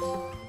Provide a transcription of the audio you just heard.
you